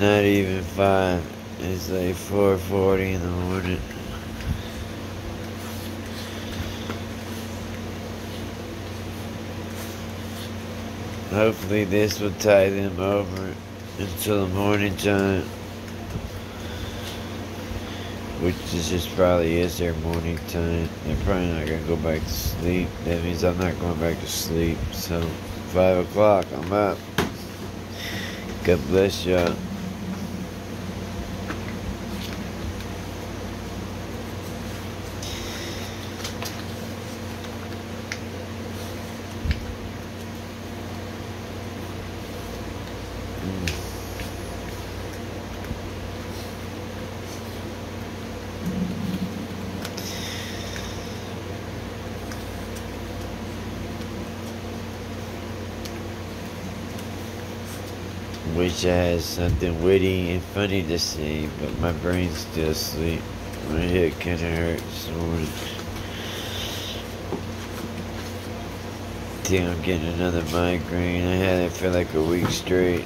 not even 5. It's like 4.40 in the morning. Hopefully this will tie them over until the morning time. Which is just probably is their morning time. They're probably not gonna go back to sleep. That means I'm not going back to sleep. So five o'clock, I'm up. God bless y'all. Wish I had something witty and funny to say, but my brain's still asleep. My head kinda hurts. Think I'm getting another migraine. I had it for like a week straight.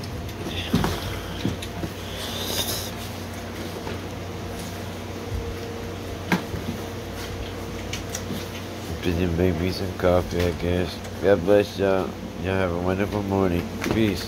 Make me some coffee, I guess. God bless y'all. Y'all have a wonderful morning. Peace.